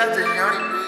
that's a Johnny